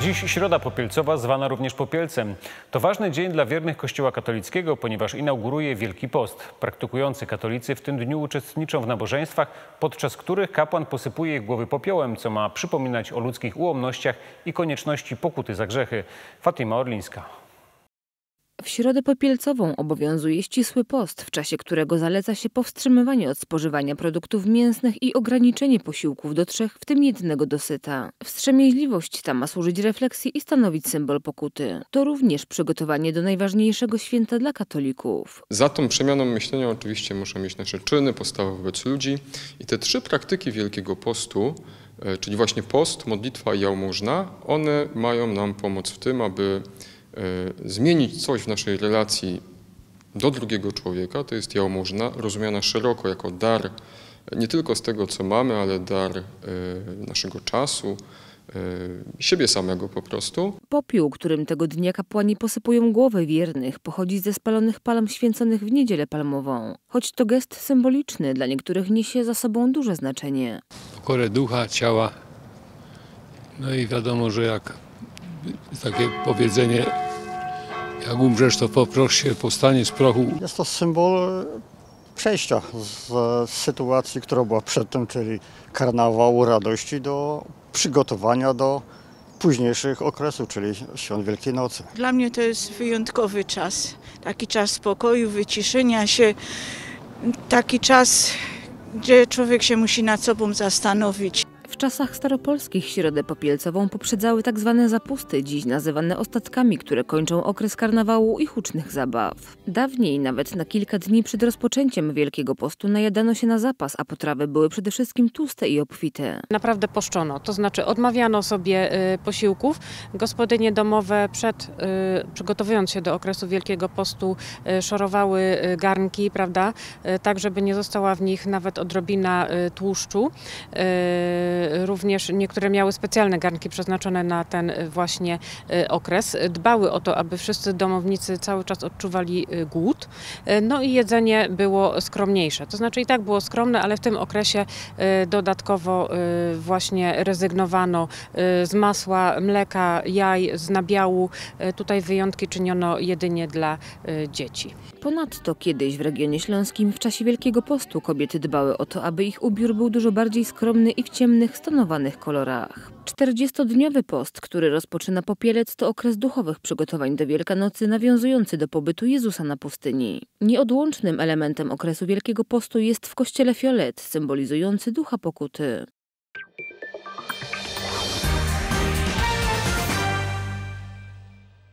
Dziś Środa Popielcowa, zwana również Popielcem. To ważny dzień dla wiernych Kościoła katolickiego, ponieważ inauguruje Wielki Post. Praktykujący katolicy w tym dniu uczestniczą w nabożeństwach, podczas których kapłan posypuje ich głowy popiołem, co ma przypominać o ludzkich ułomnościach i konieczności pokuty za grzechy. Fatima Orlińska. W środę popielcową obowiązuje ścisły post, w czasie którego zaleca się powstrzymywanie od spożywania produktów mięsnych i ograniczenie posiłków do trzech, w tym jednego dosyta. Wstrzemięźliwość ta ma służyć refleksji i stanowić symbol pokuty. To również przygotowanie do najważniejszego święta dla katolików. Za tą przemianą myślenia oczywiście muszą mieć nasze czyny, postawa wobec ludzi i te trzy praktyki Wielkiego Postu, e, czyli właśnie post, modlitwa i jałmużna, one mają nam pomóc w tym, aby zmienić coś w naszej relacji do drugiego człowieka, to jest jałmużna, rozumiana szeroko jako dar e, nie tylko z tego, co mamy, ale dar e, naszego czasu, siebie samego po prostu. Popiół, którym tego dnia kapłani posypują głowy wiernych, pochodzi ze spalonych palm święconych w niedzielę palmową. Choć to gest symboliczny, dla niektórych niesie za sobą duże znaczenie. pokorę ducha, ciała. No i wiadomo, że jak takie powiedzenie, jak umrzesz, to poprosz się, powstanie z prochu. Jest to symbol przejścia z z sytuacji, która była przedtem, czyli karnawału, radości, do przygotowania do późniejszych okresów, czyli świąt Wielkiej Nocy. Dla mnie to jest wyjątkowy czas. Taki czas spokoju, wyciszenia się. Taki czas, gdzie człowiek się musi nad sobą zastanowić. W czasach staropolskich środę popielcową poprzedzały tak zwane zapusty, dziś nazywane ostatkami, które kończą okres karnawału i hucznych zabaw. Dawniej, nawet na kilka dni przed rozpoczęciem Wielkiego Postu, najadano się na zapas, a potrawy były przede wszystkim tłuste i obfite. naprawdę poszczono. To znaczy odmawiano sobie y, posiłków. Gospodynie domowe przed, y, przygotowując się do okresu Wielkiego Postu y, szorowały garnki, prawda, tak żeby nie została w nich nawet odrobina tłuszczu. Również niektóre miały specjalne garnki przeznaczone na ten y, właśnie y, okres. Dbały o to, aby wszyscy domownicy cały czas odczuwali y, głód. No i jedzenie było skromniejsze. To znaczy i tak było skromne, ale w tym okresie dodatkowo właśnie rezygnowano z masła, mleka, jaj, z nabiału. Tutaj wyjątki czyniono jedynie dla dzieci. Ponadto kiedyś w regionie śląskim w czasie Wielkiego Postu kobiety dbały o to, aby ich ubiór był dużo bardziej skromny i w ciemnych, stonowanych kolorach. 40-dniowy post, który rozpoczyna popielec, to okres duchowych przygotowań do Wielkanocy nawiązujący do pobytu Jezusa na pustyni. Nieodłącznym elementem okresu Wielkiego Postu jest w kościele fiolet, symbolizujący ducha pokuty.